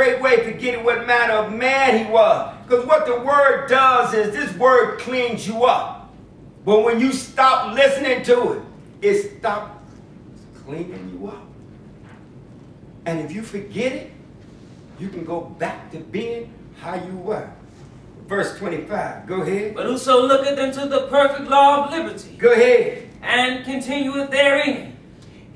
straightway forgetting what manner of man he was. Because what the word does is this word cleans you up. But when you stop listening to it, it stops cleaning you up. And if you forget it, you can go back to being how you were. Verse 25. Go ahead. But whoso looketh into the perfect law of liberty, Go ahead. and continueth therein,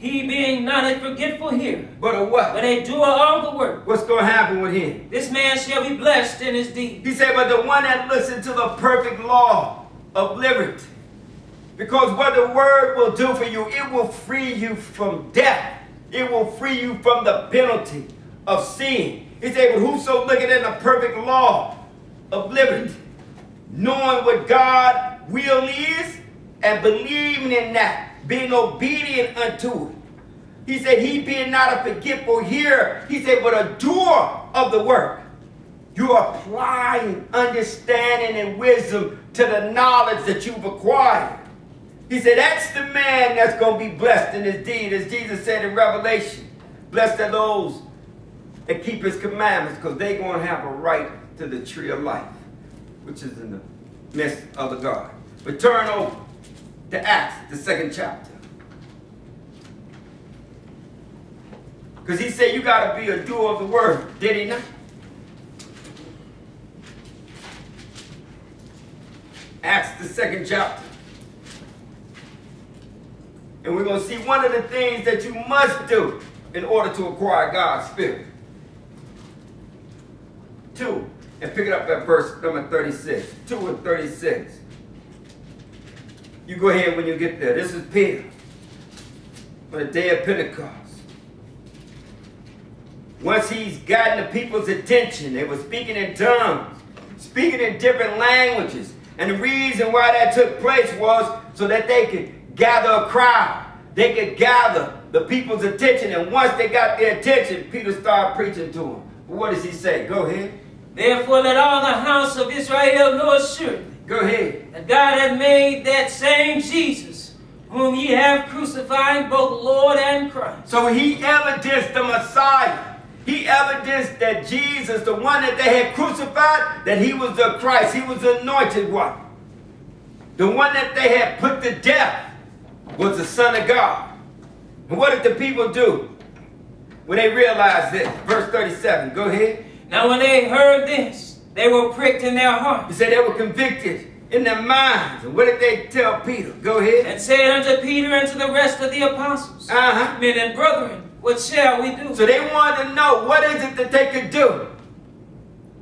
he being not a forgetful hearer, But a what? but a doer of the work. What's going to happen with him? this man shall be blessed in his deed. He said, but the one that listens to the perfect law of liberty. Because what the word will do for you, it will free you from death. It will free you from the penalty of sin. He said, but whoso looketh in the perfect law of liberty, knowing what God will is, and believing in that, being obedient unto it. He said, he being not a forgetful hearer, he said, but a doer of the work. You're applying understanding and wisdom to the knowledge that you've acquired. He said, that's the man that's going to be blessed in his deed, as Jesus said in Revelation. Blessed are those that keep his commandments, because they're going to have a right to the tree of life, which is in the midst of the garden. But turn over to Acts, the second chapter. Because he said you got to be a doer of the word, did he not? Acts, the second chapter. And we're going to see one of the things that you must do in order to acquire God's Spirit. Two, and pick it up at verse number 36. 2 and 36. You go ahead when you get there. This is Peter on the day of Pentecost. Once he's gotten the people's attention, they were speaking in tongues, speaking in different languages. And the reason why that took place was so that they could gather a crowd. They could gather the people's attention. And once they got their attention, Peter started preaching to them. What does he say? Go ahead. Therefore let all the house of Israel know assuredly Go ahead. that God had made that same Jesus, whom ye have crucified, both Lord and Christ. So he evidenced the Messiah. He evidenced that Jesus, the one that they had crucified, that he was the Christ. He was the anointed one. The one that they had put to death was the Son of God. And what did the people do when they realized this? Verse 37. Go ahead. Now when they heard this, they were pricked in their He hearts, said they were convicted in their minds. And what did they tell Peter? Go ahead. and said unto Peter and to the rest of the apostles, Uh-huh. Men and brethren, what shall we do? So they wanted to know what is it that they could do?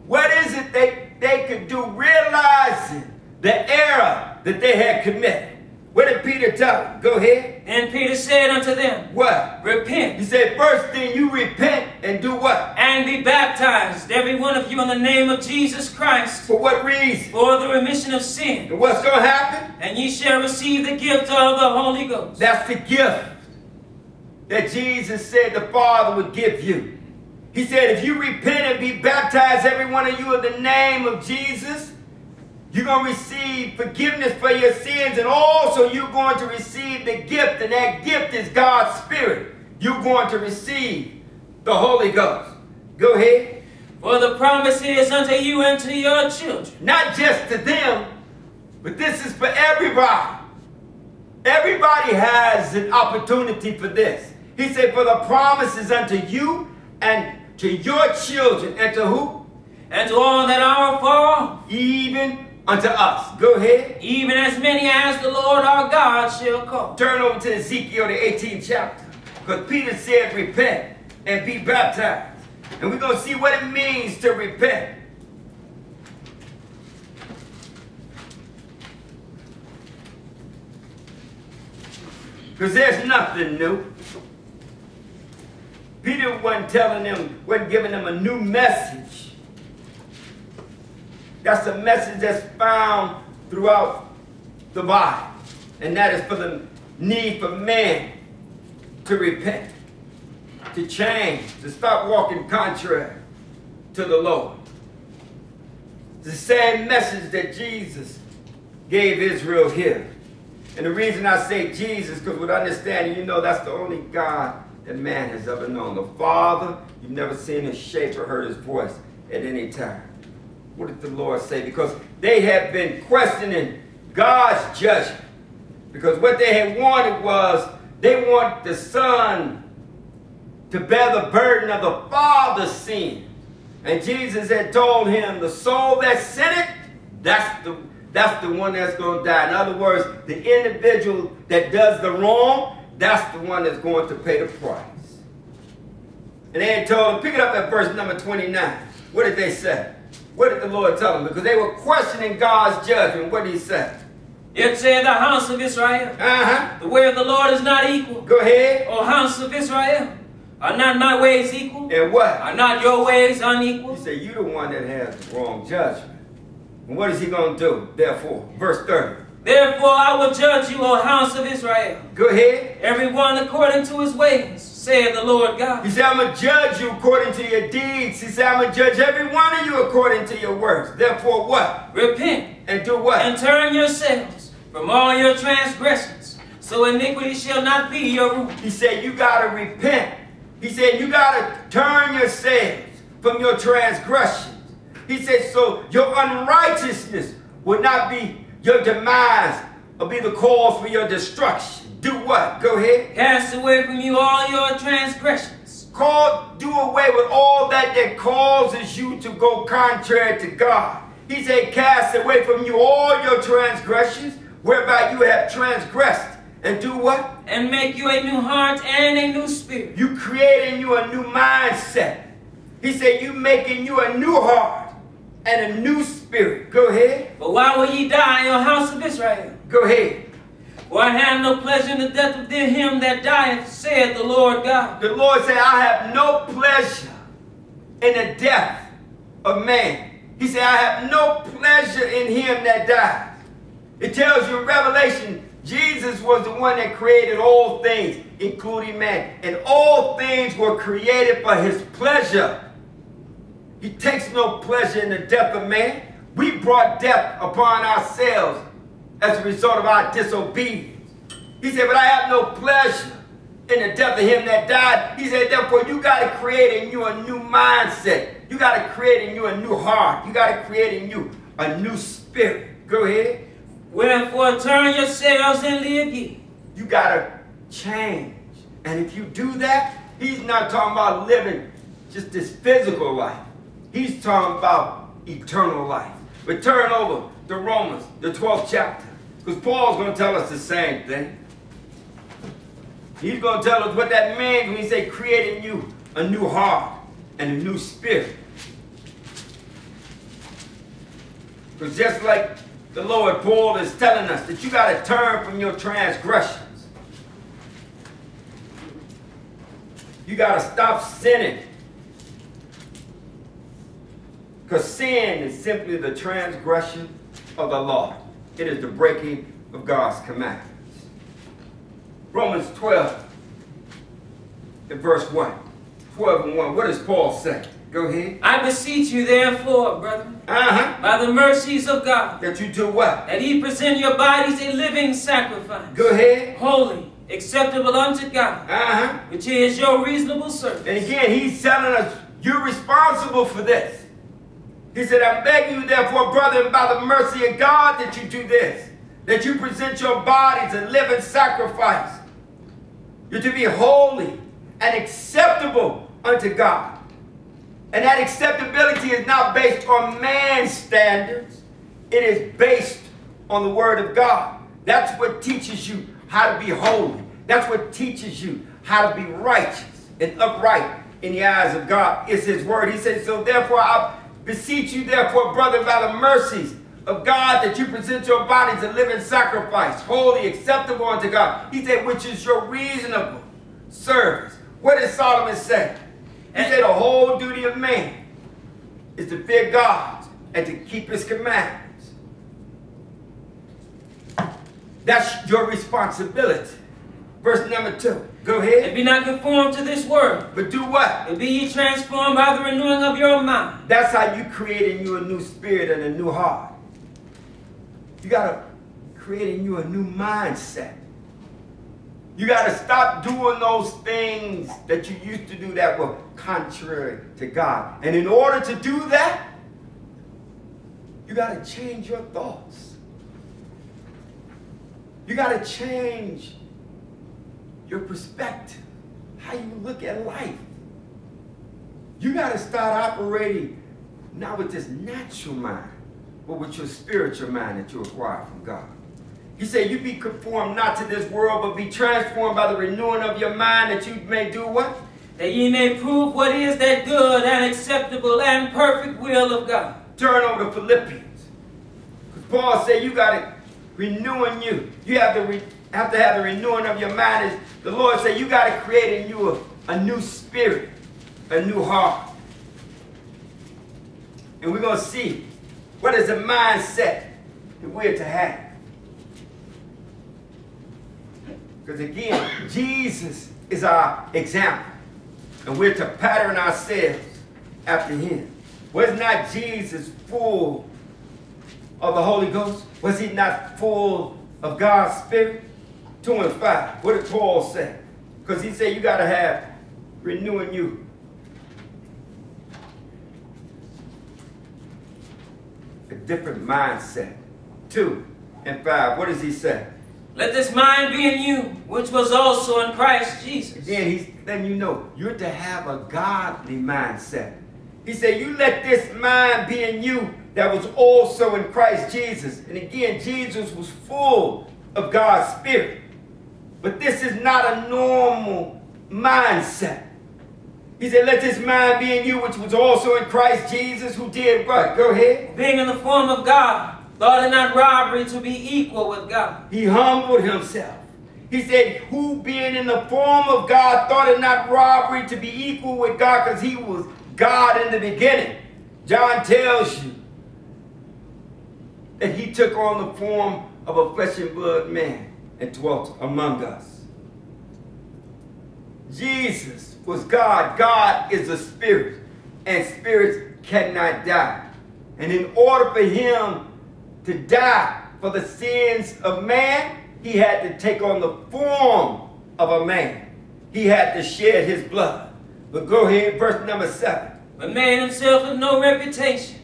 What is it they, they could do realizing the error that they had committed? What did Peter tell them? Go ahead. And Peter said unto them, What? Repent. He said, first thing you repent and do what? and be baptized, every one of you, in the name of Jesus Christ, For what reason? for the remission of sin, And what's going to happen? and ye shall receive the gift of the Holy Ghost. That's the gift that Jesus said the Father would give you. He said, if you repent and be baptized, every one of you, in the name of Jesus, you're going to receive forgiveness for your sins, and also you're going to receive the gift, and that gift is God's Spirit. You're going to receive the Holy Ghost. Go ahead. For the promise is unto you and to your children, Not just to them, but this is for everybody. Everybody has an opportunity for this. He said, For the promise is unto you and to your children, and to who? and to all that are far, Even unto us. Go ahead. even as many as the Lord our God shall call. Turn over to Ezekiel, the 18th chapter. Because Peter said, Repent and be baptized. And we're going to see what it means to repent. Because there's nothing new. Peter wasn't telling them, wasn't giving them a new message. That's a message that's found throughout the Bible. And that is for the need for man to repent, to change, to stop walking contrary to the Lord. The same message that Jesus gave Israel here. And the reason I say Jesus, because with understanding, you know that's the only God that man has ever known. The Father, you've never seen his shape or heard his voice at any time. What did the Lord say? Because they had been questioning God's judgment. Because what they had wanted was they want the Son to bear the burden of the Father's sin. And Jesus had told him, the soul that sinned, that's the that's the one that's going to die. In other words, the individual that does the wrong, that's the one that's going to pay the price. And they had told him, pick it up at verse number 29. What did they say? What did the Lord tell them? Because they were questioning God's judgment. What did he say? It said, The house of Israel, Uh-huh. the way of the Lord is not equal. Go ahead. O house of Israel, are not my ways equal? And what? Are not your ways unequal? He said, you're the one that has wrong judgment. And what is he going to do, therefore? Verse 30. Therefore I will judge you, O house of Israel, Go ahead. Everyone according to his ways, saith the Lord God. He said, I'm going to judge you according to your deeds. He said, I'm going to judge every one of you according to your works. Therefore, what? Repent And do what? and turn yourselves from all your transgressions, so iniquity shall not be your ruin. He said, you got to repent. He said, you got to turn yourselves from your transgressions. He said, so your unrighteousness will not be your demise or be the cause for your destruction. Do what? Go ahead. Cast away from you all your transgressions. Call, do away with all that that causes you to go contrary to God. He said, cast away from you all your transgressions, whereby you have transgressed. And do what? and make you a new heart and a new spirit. You creating you a new mindset. He said, you making you a new heart and a new spirit. Go ahead. But why will ye die, O house of Israel? Go ahead. For I have no pleasure in the death of him that dieth, saith the Lord God. The Lord said, I have no pleasure in the death of man. He said, I have no pleasure in him that dies. It tells you in Revelation, Jesus was the one that created all things, including man. And all things were created for his pleasure. He takes no pleasure in the death of man. We brought death upon ourselves as a result of our disobedience. He said, but I have no pleasure in the death of him that died. He said, therefore, you got to create in you a new mindset. You got to create in you a new heart. You got to create in you a new spirit. Go ahead. Wherefore turn yourselves and live ye. You got to change. And if you do that, he's not talking about living just this physical life. He's talking about eternal life. But turn over to Romans, the 12th chapter. Because Paul's going to tell us the same thing. He's going to tell us what that means when he say creating you a new heart and a new spirit. Because just like the Lord Paul is telling us that you got to turn from your transgressions. You got to stop sinning. Because sin is simply the transgression of the law. It is the breaking of God's commandments. Romans 12 and verse 1. 12 and 1. What does Paul say? Go ahead. I beseech you, therefore, brethren, Uh-huh. by the mercies of God, That you do what? that ye present your bodies a living sacrifice, Go ahead. holy, acceptable unto God, Uh-huh. which is your reasonable service. And again, he's telling us, you're responsible for this. He said, I beg you, therefore, brethren, by the mercy of God, that you do this. That you present your bodies a living sacrifice. You're to be holy and acceptable unto God. And that acceptability is not based on man's standards. It is based on the word of God. That's what teaches you how to be holy. That's what teaches you how to be righteous and upright in the eyes of God. It's his word. He says, so therefore I beseech you, therefore, brother, by the mercies of God, that you present your bodies a living sacrifice, holy, acceptable unto God. He said, which is your reasonable service. What did Solomon say? He said, the whole duty of man is to fear God and to keep his commandments. That's your responsibility. Verse number two. Go ahead. And be not conformed to this world, But do what? and be ye transformed by the renewing of your mind. That's how you create in you a new spirit and a new heart. You got to create in you a new mindset. You got to stop doing those things that you used to do that were contrary to God. And in order to do that, you got to change your thoughts. You got to change your perspective, how you look at life. You got to start operating not with this natural mind, but with your spiritual mind that you acquire from God. He said, You be conformed not to this world, but be transformed by the renewing of your mind that you may do what? That ye may prove what is that good and acceptable and perfect will of God. Turn over to Philippians. Because Paul said you got it renewing you. You have to, re- have to have the renewing of your mind. Is the Lord said you got to create in you a, a new spirit, a new heart. And we're going to see what is the mindset that we're to have. Because again, Jesus is our example. And we're to pattern ourselves after him. Was not Jesus full of the Holy Ghost? Was he not full of God's Spirit? 2 and 5. What did Paul say? Because he said you got to have renewing you. A different mindset. 2 and 5. What does he say? Let this mind be in you, which was also in Christ Jesus. Again, he's letting you know you're to have a godly mindset. He said, You let this mind be in you that was also in Christ Jesus. And again, Jesus was full of God's Spirit. But this is not a normal mindset. He said, Let this mind be in you, which was also in Christ Jesus, who did what? Go ahead. Being in the form of God, thought it not robbery to be equal with God. He humbled himself. He said, Who being in the form of God thought it not robbery to be equal with God because he was God in the beginning. John tells you that he took on the form of a flesh and blood man and dwelt among us. Jesus was God. God is a spirit, and spirits cannot die. And in order for him to die for the sins of man, he had to take on the form of a man. He had to shed his blood. But go ahead, verse number seven. But man himself of no reputation,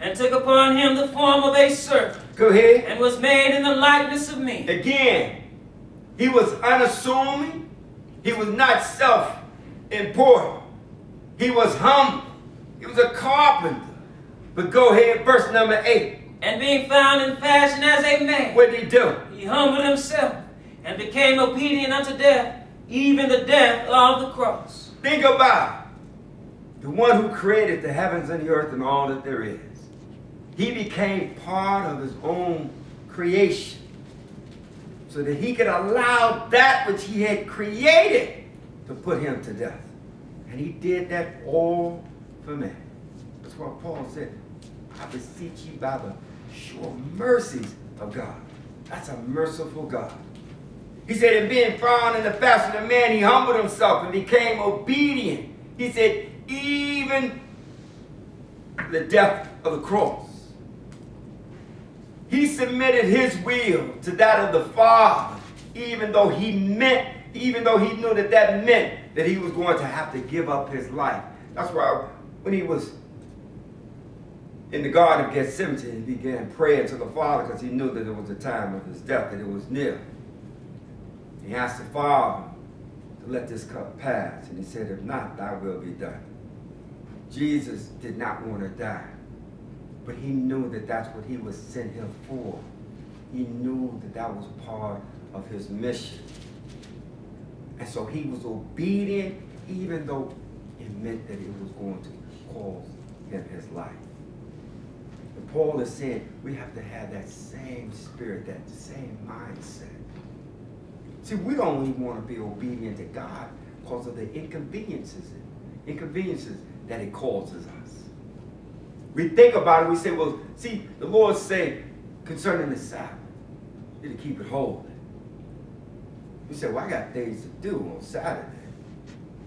and took upon him the form of a servant, Go ahead. and was made in the likeness of men. Again, he was unassuming. He was not self-important. He was humble. He was a carpenter. But go ahead, verse number eight. And being found in fashion as a man, What did he do? he humbled himself, and became obedient unto death, even the death of the cross. Think about it. the one who created the heavens and the earth and all that there is. He became part of his own creation so that he could allow that which he had created to put him to death. And he did that all for man. That's why Paul said, I beseech you by the sure mercies of God. That's a merciful God. He said, in being found in the fashion of man, he humbled himself and became obedient. He said, even the death of the cross. He submitted his will to that of the Father, even though he meant, even though he knew that that meant that he was going to have to give up his life. That's why when he was in the Garden of Gethsemane, he began praying to the Father because he knew that it was the time of his death, that it was near. He asked the Father to let this cup pass, and he said, if not, thy will be done. Jesus did not want to die, but he knew that that's what he was sent here for. He knew that that was part of his mission. And so he was obedient even though it meant that it was going to cause him his life. And Paul is saying we have to have that same spirit, that same mindset. See, we don't even want to be obedient to God because of the inconveniences, inconveniences that it causes us. We think about it, we say, well, see, the Lord say concerning the Sabbath, to keep it holy. We say, well, I got things to do on Saturday.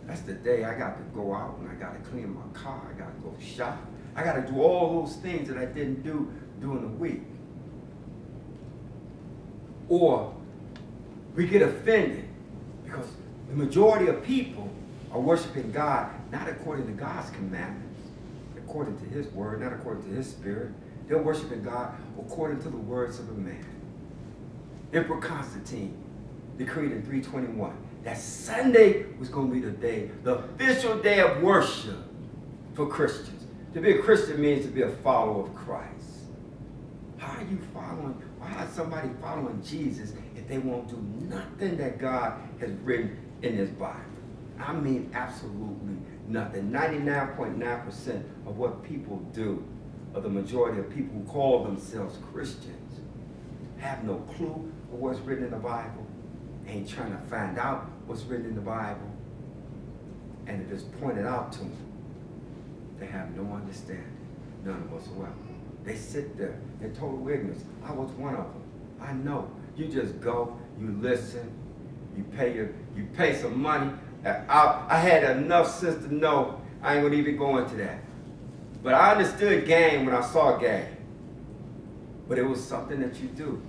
That's the day I got to go out and I got to clean my car. I got to go shop. I got to do all those things that I didn't do during the week. Or we get offended Because the majority of people are worshiping God not according to God's commandments, according to his word, not according to his spirit. They're worshiping God according to the words of a man. Emperor Constantine decreed in 321 that Sunday was going to be the day, the official day of worship for Christians. To be a Christian means to be a follower of Christ. How are you following? Why is somebody following Jesus if they won't do nothing that God has written in His Bible? I mean, absolutely nothing. 99.9% of what people do, of the majority of people who call themselves Christians, have no clue of what's written in the Bible, ain't trying to find out what's written in the Bible, and if it's pointed out to them, they have no understanding, none of whatsoever. They sit there in total ignorance. I was one of them. I know. You just go, you listen, you pay your, you pay some money. I, I had enough sense to know I ain't gonna even go into that. But I understood game when I saw game. But it was something that you do.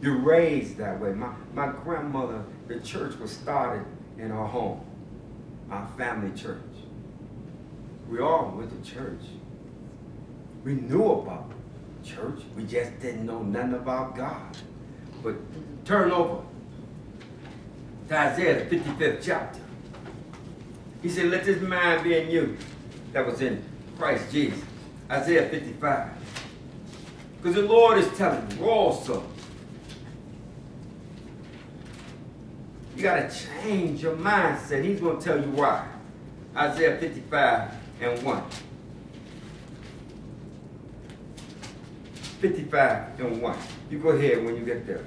You're raised that way. My, my grandmother, the church was started in our home, our family church. We all went to church. We knew about church. We just didn't know nothing about God. But turn over Isaiah, the 55th chapter. He said, let this mind be in you that was in Christ Jesus. Isaiah 55. Because the Lord is telling you also, you got to change your mindset. He's going to tell you why. Isaiah 55 and 1. 55 and 1. You go ahead when you get there.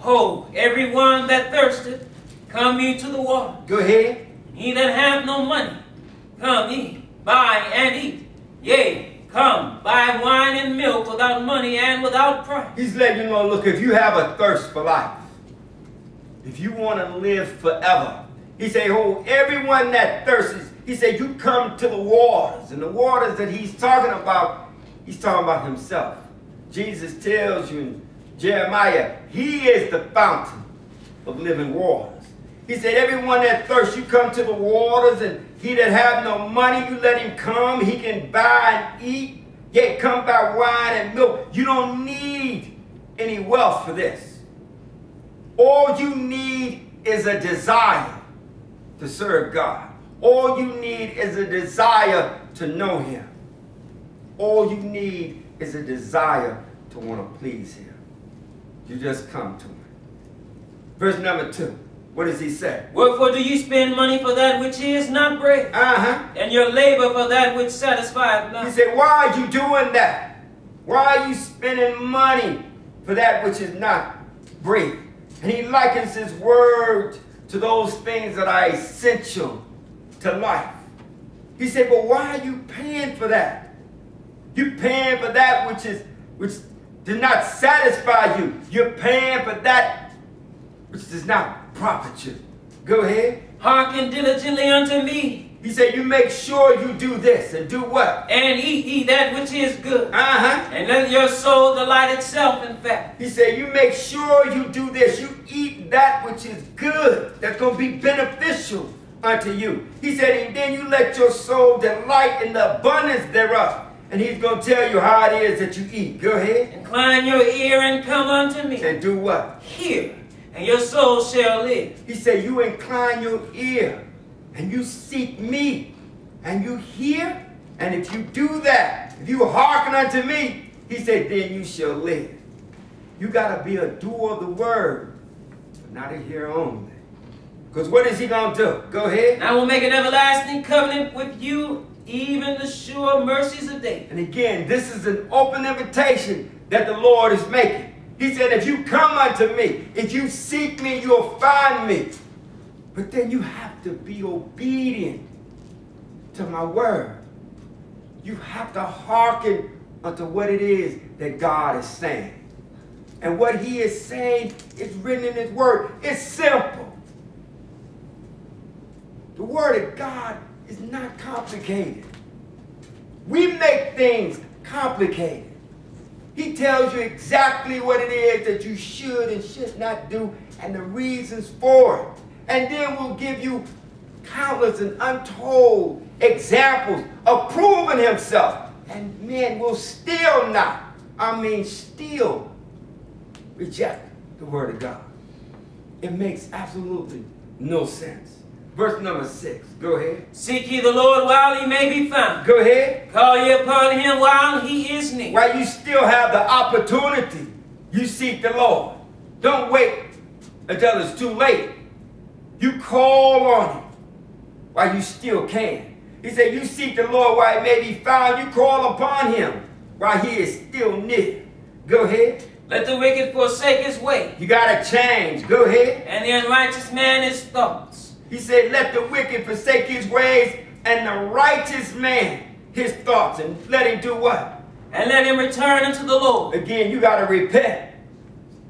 Ho, everyone that thirsteth, come ye to the water. Go ahead. He that hath no money, come ye, buy and eat. Yea, come, buy wine and milk without money and without price. He's letting you know, look, if you have a thirst for life, if you want to live forever, he say, oh, everyone that thirsts, he said, you come to the waters. And the waters that he's talking about, he's talking about himself. Jesus tells you in Jeremiah, he is the fountain of living waters. He said, everyone that thirsts, you come to the waters, and he that have no money, you let him come. He can buy and eat. Yet come by wine and milk. You don't need any wealth for this. All you need is a desire to serve God. All you need is a desire to know him. All you need is a desire to want to please him. You just come to him. Verse number two. What does he say? Wherefore do you spend money for that which is not bread, Uh-huh. and your labor for that which satisfieth not. He said, why are you doing that? Why are you spending money for that which is not bread? And he likens his word to those things that are essential to life. He said, but why are you paying for that? You're paying for that which is which does not satisfy you. You're paying for that which does not profit you. Go ahead. Hearken diligently unto me, He said, you make sure you do this and do what? and eat ye that which is good, Uh-huh. and let your soul delight itself in fat. He said, you make sure you do this. You eat that which is good, that's going to be beneficial unto you. He said, and then you let your soul delight in the abundance thereof. And he's going to tell you how it is that you eat. Go ahead. Incline your ear and come unto me. And do what? Hear, and your soul shall live. He said, you incline your ear and you seek me and you hear. And if you do that, if you hearken unto me, he said, then you shall live. You got to be a doer of the word, but not a hearer only. Because what is he going to do? Go ahead. And I will make an everlasting covenant with you, even the sure mercies of David. And again, this is an open invitation that the Lord is making. He said, if you come unto me, if you seek me, you'll find me. But then you have to be obedient to my word. You have to hearken unto what it is that God is saying. And what he is saying is written in his word. It's simple. The word of God is not complicated. We make things complicated. He tells you exactly what it is that you should and should not do, and the reasons for it. And then we'll give you countless and untold examples of proving himself. And men will still not, I mean, still reject the word of God. It makes absolutely no sense. Verse number six. Go ahead. Seek ye the Lord while he may be found. Go ahead. Call ye upon him while he is near. While you still have the opportunity, you seek the Lord. Don't wait until it's too late. You call on him while you still can. He said, You seek the Lord while he may be found. You call upon him while he is still near. Go ahead. Let the wicked forsake his way, You got to change. Go ahead. and the unrighteous man his thoughts. He said, Let the wicked forsake his ways, and the righteous man his thoughts. And let him do what? And let him return unto the Lord. Again, you got to repent.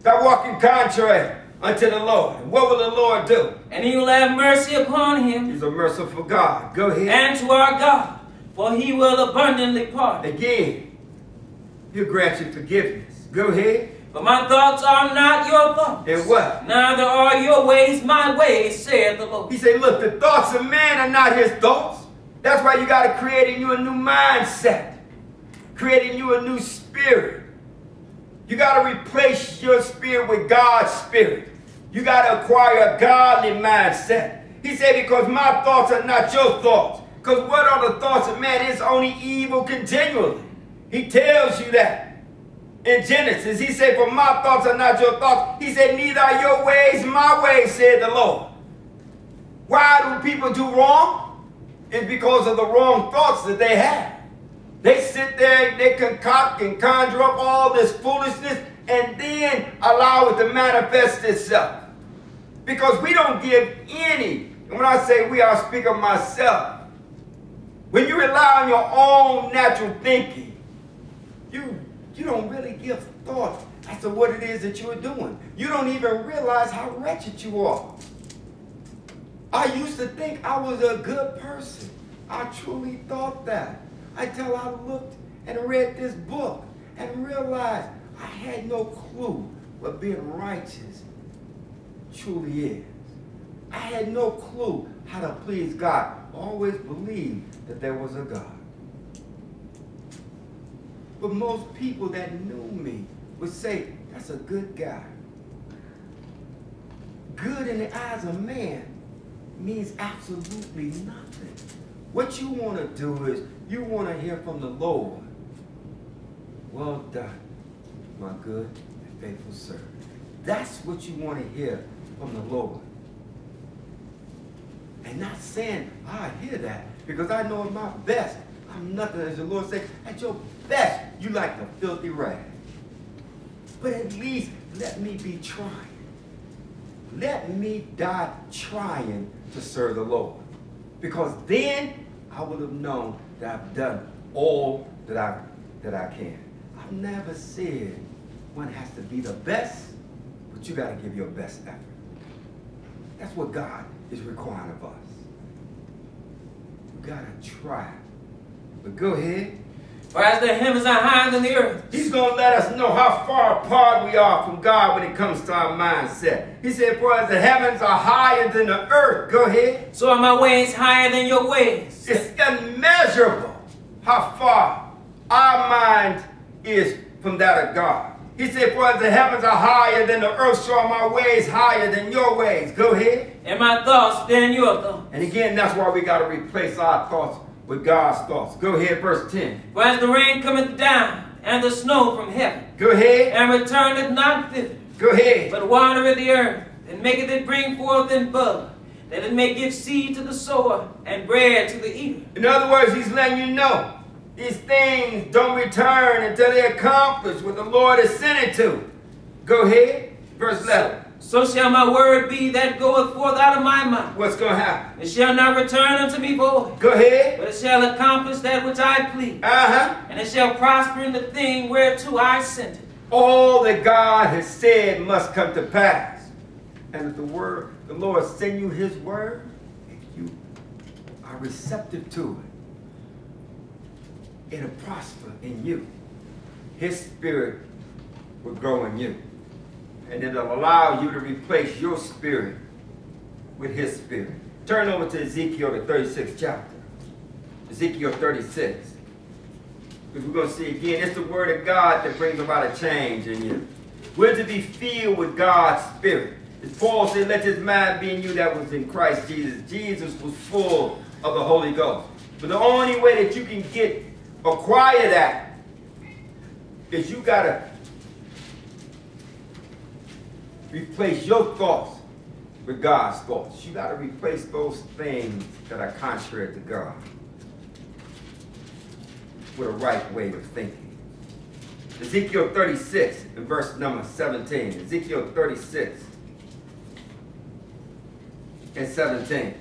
Stop walking contrary unto the Lord. And what will the Lord do? And he will have mercy upon him He's a merciful God. Go ahead. and to our God, for he will abundantly pardon. Again, he'll grant you forgiveness. Go ahead. For my thoughts are not your thoughts, And what? neither are your ways my ways, saith the Lord. He said, Look, the thoughts of man are not his thoughts. That's why you got to create in you a new mindset, creating you a new spirit. You got to replace your spirit with God's spirit. You got to acquire a godly mindset. He said, Because my thoughts are not your thoughts. Because what are the thoughts of man? It's only evil continually. He tells you that in Genesis. He said, For my thoughts are not your thoughts. He said, Neither are your ways my ways, said the Lord. Why do people do wrong? It's because of the wrong thoughts that they have. They sit there, they concoct and conjure up all this foolishness and then allow it to manifest itself. Because we don't give any, and when I say we, I speak of myself. When you rely on your own natural thinking, you, you don't really give thought as to what it is that you're doing. You don't even realize how wretched you are. I used to think I was a good person. I truly thought that. Until I looked and read this book and realized I had no clue what being righteous truly is. I had no clue how to please God. Always believed that there was a God. But most people that knew me would say, that's a good guy. Good in the eyes of man means absolutely nothing. What you want to do is you want to hear from the Lord. Well done, my good and faithful servant. That's what you want to hear from the Lord. And not saying, ah, I hear that because I know my best, I'm nothing, as the Lord said, at your best, you like a filthy rag. But at least let me be trying. Let me die trying to serve the Lord. Because then I would have known that I've done all that I that I can. I've never said one has to be the best, but you got to give your best effort. That's what God is requiring of us. You got to try. But go ahead. For as the heavens are higher than the earth, He's going to let us know how far apart we are from God when it comes to our mindset. He said, For as the heavens are higher than the earth, go ahead. so are my ways higher than your ways. It's immeasurable how far our mind is from that of God. He said, For as the heavens are higher than the earth, so are my ways higher than your ways. Go ahead. And my thoughts than your thoughts. And again, that's why we got to replace our thoughts with God's thoughts. Go ahead, verse 10. For as the rain cometh down, and the snow from heaven, Go ahead. and returneth not thither, Go ahead. but watereth the earth, and maketh it bring forth in bud, that it may give seed to the sower, and bread to the eater. In other words, he's letting you know these things don't return until they accomplish what the Lord has sent it to. Go ahead. Verse 11. So shall my word be that goeth forth out of my mouth. What's going to happen? It shall not return unto me void, Go ahead. but it shall accomplish that which I please, Uh huh. and it shall prosper in the thing whereto I sent it. All that God has said must come to pass. And if the word, the Lord send you his word, if you are receptive to it, it'll prosper in you. His spirit will grow in you. And it'll allow you to replace your spirit with his spirit. Turn over to Ezekiel, the 36th chapter. Ezekiel 36. Because we're going to see again, it's the word of God that brings about a change in you. We're to be filled with God's spirit. As Paul said, let this mind be in you that was in Christ Jesus. Jesus was full of the Holy Ghost. But the only way that you can get, acquire that, is you got to replace your thoughts with God's thoughts. You got to replace those things that are contrary to God with a right way of thinking. Ezekiel 36 in verse number 17. Ezekiel 36 and 17.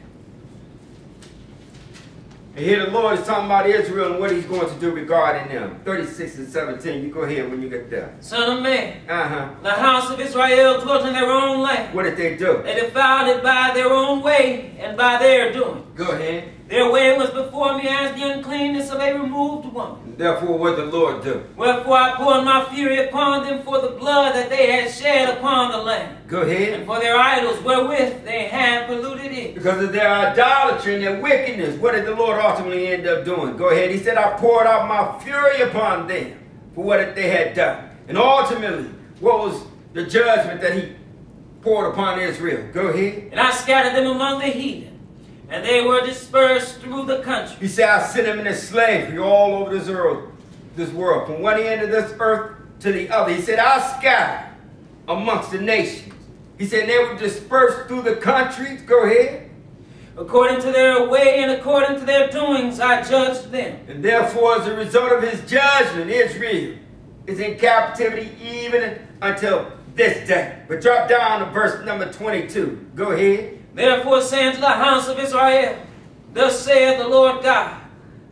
And here the Lord is talking about Israel and what he's going to do regarding them. 36 and 17. You go ahead when you get there. Son of man, Uh-huh. the house of Israel dwelt in their own land. What did they do? They defiled it by their own way and by their doing. Go ahead. Their way was before me as the uncleanness of a removed woman. Therefore, what did the Lord do? Wherefore I poured my fury upon them for the blood that they had shed upon the land, Go and ahead. for their idols wherewith they had polluted it. Because of their idolatry and their wickedness, what did the Lord ultimately end up doing? Go ahead. He said, I poured out my fury upon them for what they had done. And ultimately, what was the judgment that he poured upon Israel? Go ahead. And I scattered them among the heathen, and they were dispersed through the country. He said, I sent them into slavery all over this earth, this world, from one end of this earth to the other. He said, I scattered amongst the nations. He said, they were dispersed through the countries. Go ahead. According to their way and according to their doings, I judged them. And therefore, as a result of his judgment, Israel is in captivity even until this day. But drop down to verse number 22. Go ahead. Therefore, saying to the house of Israel, Thus saith the Lord God,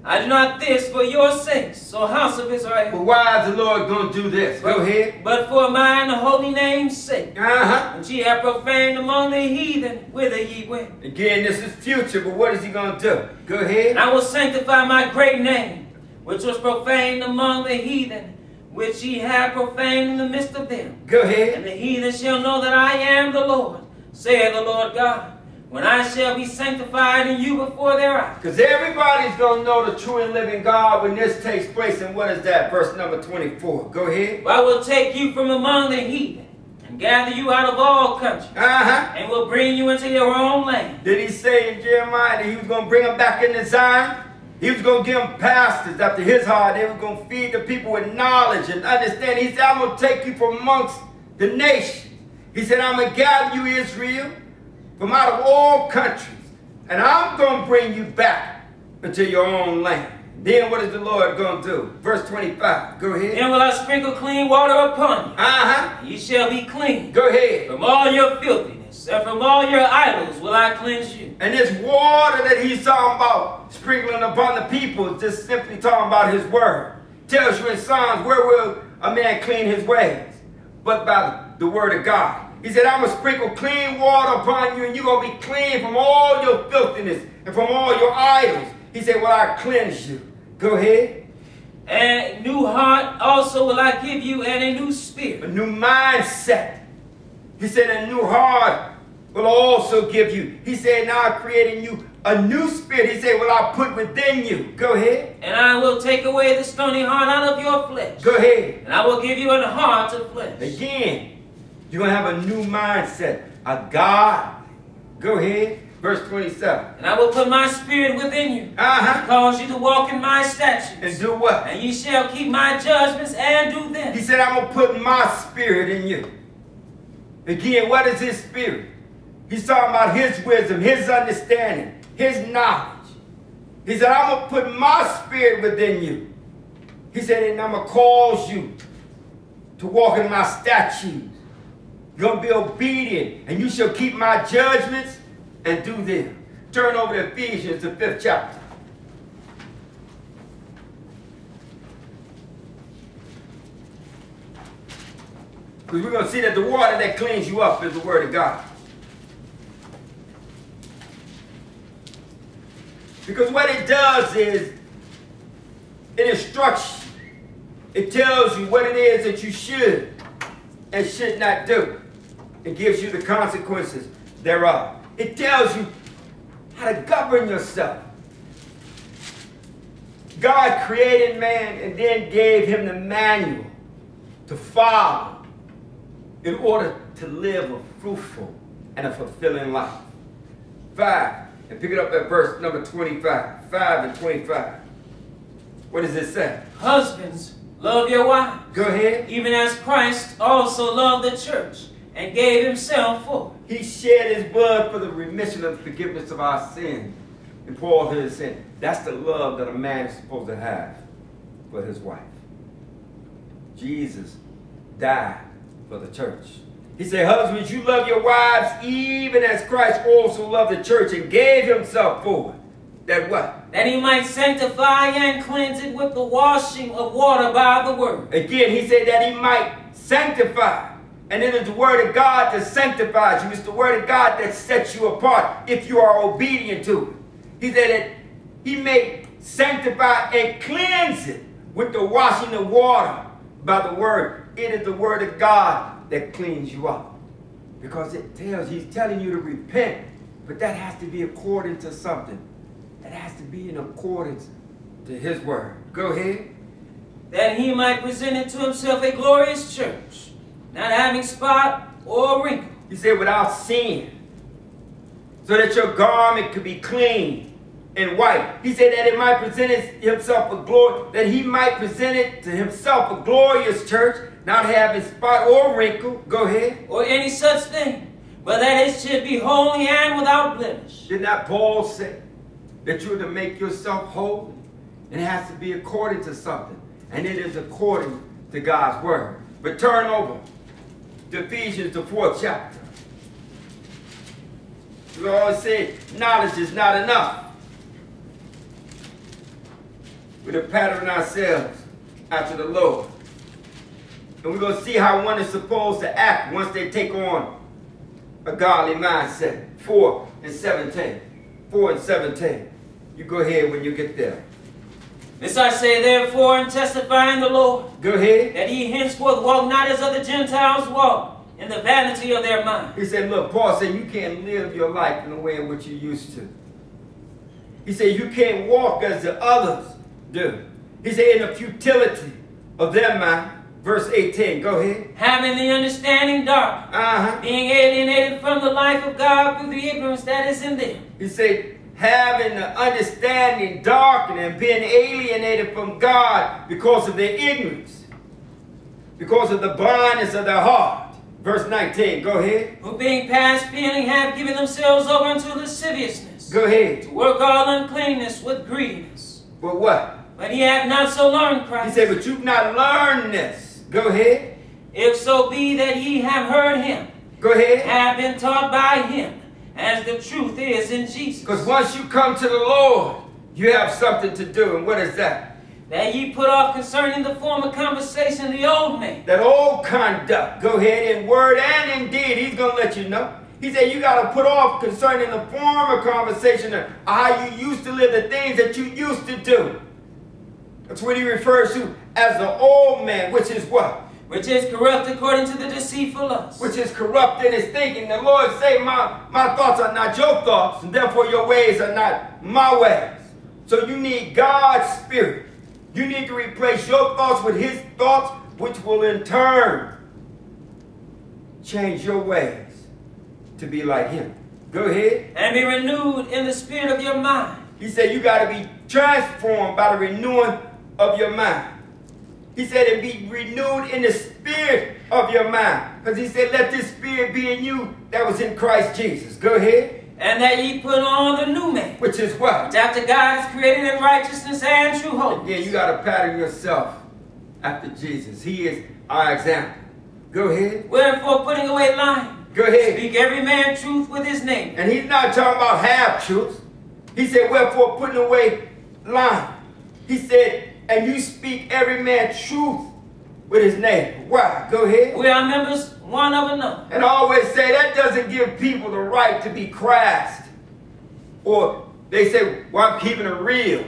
I do not this for your sakes, O house of Israel. But why is the Lord going to do this? Go ahead. but for mine holy name's sake, Uh-huh. which ye have profaned among the heathen, whither ye went. Again, this is future, but what is he going to do? Go ahead. And I will sanctify my great name, which was profaned among the heathen, which ye have profaned in the midst of them. Go ahead. And the heathen shall know that I am the Lord, saith the Lord God, when I shall be sanctified in you before their eyes. Because everybody's going to know the true and living God when this takes place. And what is that? Verse number 24. Go ahead. I will take you from among the heathen, and gather you out of all countries, Uh-huh. and will bring you into your own land. Did he say in Jeremiah that he was going to bring them back into Zion? He was going to give them pastors after his heart. They were going to feed the people with knowledge and understanding. He said, I'm going to take you from amongst the nations. He said, I'm going to gather you, Israel, from out of all countries. And I'm going to bring you back into your own land. Then what is the Lord going to do? Verse 25. Go ahead. Then will I sprinkle clean water upon you, Uh-huh. ye shall be clean. Go ahead. From all your filthiness, and from all your idols will I cleanse you. And this water that he's talking about sprinkling upon the people is just simply talking about his word. Tells you in Psalms, where will a man clean his ways? But by the word of God. He said, I'm going to sprinkle clean water upon you, and you're going to be clean from all your filthiness and from all your idols. He said, Well, I cleanse you. Go ahead. And new heart also will I give you, and a new spirit. A new mindset. He said, A new heart will also give you. He said, Now I'm creating you a new spirit. He said, Well, I put within you. Go ahead. And I will take away the stony heart out of your flesh, Go ahead. and I will give you an heart of flesh. Again, you're going to have a new mindset. A God. Go ahead. Verse 27. And I will put my spirit within you, Uh-huh. cause you to walk in my statutes. And do what? And ye shall keep my judgments and do them. He said, I'm going to put my spirit in you. Again, what is his spirit? He's talking about his wisdom, his understanding, his knowledge. He said, I'm going to put my spirit within you. He said, and I'm going to cause you to walk in my statutes. You're going to be obedient, and you shall keep my judgments and do them. Turn over to Ephesians, the fifth chapter. Because we're going to see that the water that cleans you up is the Word of God. Because what it does is it instructs you. It tells you what it is that you should and should not do. And gives you the consequences thereof. It tells you how to govern yourself. God created man and then gave him the manual to follow in order to live a fruitful and a fulfilling life. Five, and pick it up at verse number 25. Five and 25. What does it say? Husbands, love your wives, Go ahead. even as Christ also loved the church and gave himself for. He shed his blood for the remission of the forgiveness of our sins. And Paul here is saying that's the love that a man is supposed to have for his wife. Jesus died for the church. He said, Husbands, you love your wives even as Christ also loved the church and gave himself for it. That what? that he might sanctify and cleanse it with the washing of water by the word, Again, he said that he might sanctify. And it is the word of God that sanctifies you. It's the word of God that sets you apart if you are obedient to it. He said that he may sanctify and cleanse it with the washing of water by the word. It is the word of God that cleans you up. Because it tells, he's telling you to repent. But that has to be according to something. That has to be in accordance to his word. Go ahead. that he might present it to himself a glorious church, not having spot or wrinkle, He said, without sin, so that your garment could be clean and white. He said that it might present himself a glory, that he might present it to himself a glorious church, not having spot or wrinkle. Go ahead. or any such thing, but that it should be holy and without blemish. Did not Paul say that you're to make yourself holy? And it has to be according to something. And it is according to God's word. But turn over to Ephesians, the fourth chapter. We always say knowledge is not enough. We're to pattern ourselves after the Lord. And we're going to see how one is supposed to act once they take on a godly mindset. 4 and 17. 4 and 17. You go ahead when you get there. This I say therefore and testify in the Lord, Go ahead. that ye henceforth walk not as other Gentiles walk, in the vanity of their mind. He said, look, Paul said you can't live your life in the way in which you used to. He said you can't walk as the others do. He said in the futility of their mind. Verse 18, go ahead. Having the understanding dark, Uh-huh. being alienated from the life of God through the ignorance that is in them. He said, having the understanding darkened and being alienated from God because of their ignorance, because of the blindness of their heart. Verse 19, go ahead. Who being past feeling have given themselves over unto lasciviousness, Go ahead. to work all uncleanness with greediness. But what? But ye have not so learned Christ. He said, but you've not learned this. Go ahead. If so be that ye have heard him, Go ahead. have been taught by him, as the truth is in Jesus. Because once you come to the Lord, you have something to do. And what is that? That ye put off concerning the former conversation the old man, That old conduct. Go ahead in word and in deed. He's going to let you know. He said you got to put off concerning the former conversation of how you used to live, the things that you used to do. That's what he refers to as the old man, which is what? Which is corrupt according to the deceitful lust. Which is corrupt in his thinking. The Lord say, my, my thoughts are not your thoughts, and therefore your ways are not my ways. So you need God's spirit. You need to replace your thoughts with his thoughts, which will in turn change your ways to be like him. Go ahead. and be renewed in the spirit of your mind. He said you got to be transformed by the renewing of your mind. He said and be renewed in the spirit of your mind. Because he said, let this spirit be in you that was in Christ Jesus. Go ahead. And that ye put on the new man, Which is what? which after God is created in righteousness and true hope. Yeah, you got to pattern yourself after Jesus. He is our example. Go ahead. Wherefore, putting away lying, Go ahead. speak every man truth with his neighbor. And he's not talking about half truths. He said, wherefore putting away lying. He said, and you speak every man truth with his neighbor. Why? Go ahead. We are members one of another. And I always say that doesn't give people the right to be crassed. Or they say, well, I'm keeping it real.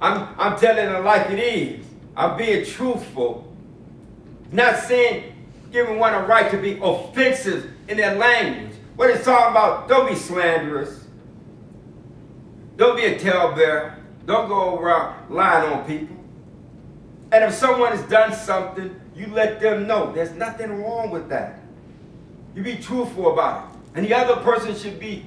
I'm, I'm telling it like it is. I'm being truthful. Not saying giving one a right to be offensive in their language. What it's talking about, don't be slanderous. Don't be a talebearer. Don't go around lying on people. And if someone has done something, you let them know. There's nothing wrong with that. You be truthful about it. And the other person should be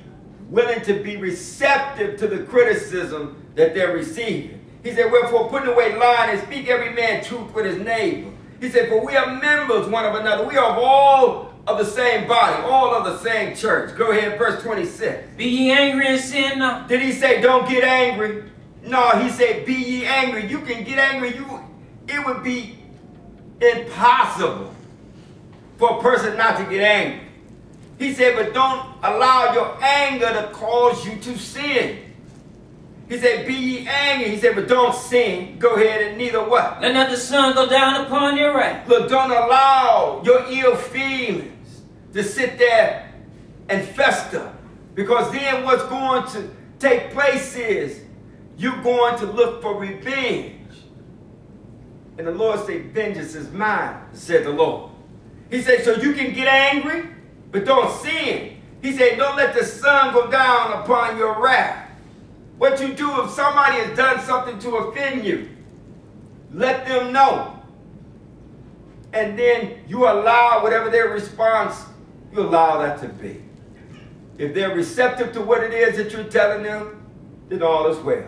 willing to be receptive to the criticism that they're receiving. He said, Wherefore, putting away lying and speak every man truth with his neighbor. He said, For we are members one of another. We are all of the same body, all of the same church. Go ahead, verse 26. Be ye angry and sin not. Did he say, Don't get angry? No, he said, Be ye angry. You can get angry. You, it would be impossible for a person not to get angry. He said, but don't allow your anger to cause you to sin. He said, be ye angry. He said, but don't sin. Go ahead and neither what? Let not the sun go down upon your wrath. Look, don't allow your ill feelings to sit there and fester. Because then what's going to take place is you're going to look for revenge. And the Lord said, vengeance is mine, said the Lord. He said, so you can get angry, but don't sin. He said, don't let the sun go down upon your wrath. What you do if somebody has done something to offend you, let them know. And then you allow whatever their response, you allow that to be. If they're receptive to what it is that you're telling them, then all is well.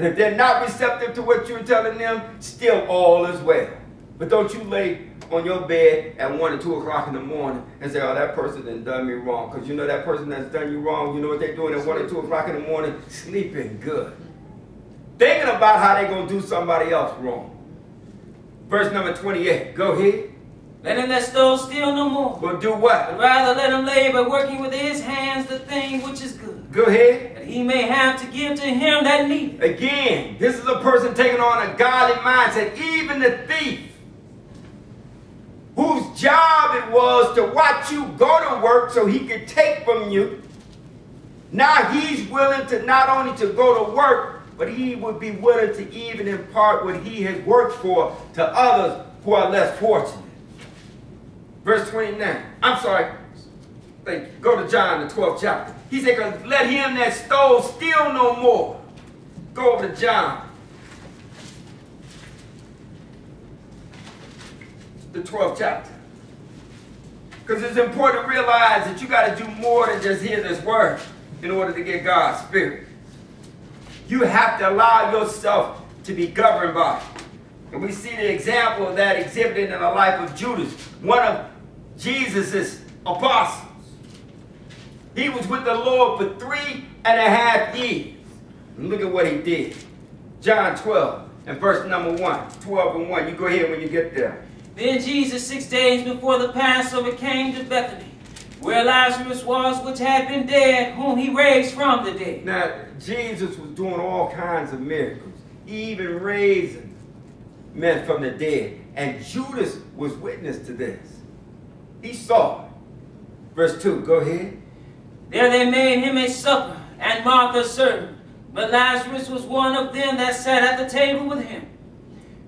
And if they're not receptive to what you're telling them, still all is well. But don't you lay on your bed at 1 or 2 o'clock in the morning and say, oh, that person done done me wrong. Because you know that person that's done you wrong, you know what they're doing at 1 or 2 o'clock in the morning? Sleeping good. Thinking about how they're going to do somebody else wrong. Verse number 28. Go ahead. Let him that stole steal no more. But do what? But rather let him labor, working with his hands the thing which is good. Go ahead. He may have to give to him that needeth. Again, this is a person taking on a godly mindset. Even the thief whose job it was to watch you go to work so he could take from you. Now he's willing to not only to go to work, but he would be willing to even impart what he has worked for to others who are less fortunate. Verse 29. I'm sorry. Thank you. Go to John, the 12th chapter. He said, let him that stole steal no more. Go over to John, the 12th chapter. Because it's important to realize that you got to do more than just hear this word in order to get God's Spirit. You have to allow yourself to be governed by. And we see the example of that exhibited in the life of Judas, one of Jesus' apostles. He was with the Lord for three and a half years. And look at what he did. John 12 and verse number 1. 12 and 1. You go ahead when you get there. Then Jesus, six days before the Passover, came to Bethany, where Lazarus was, which had been dead, whom he raised from the dead. Now, Jesus was doing all kinds of miracles, even raising men from the dead. And Judas was witness to this. He saw it. Verse 2, go ahead. There they made him a supper, and Martha served. But Lazarus was one of them that sat at the table with him.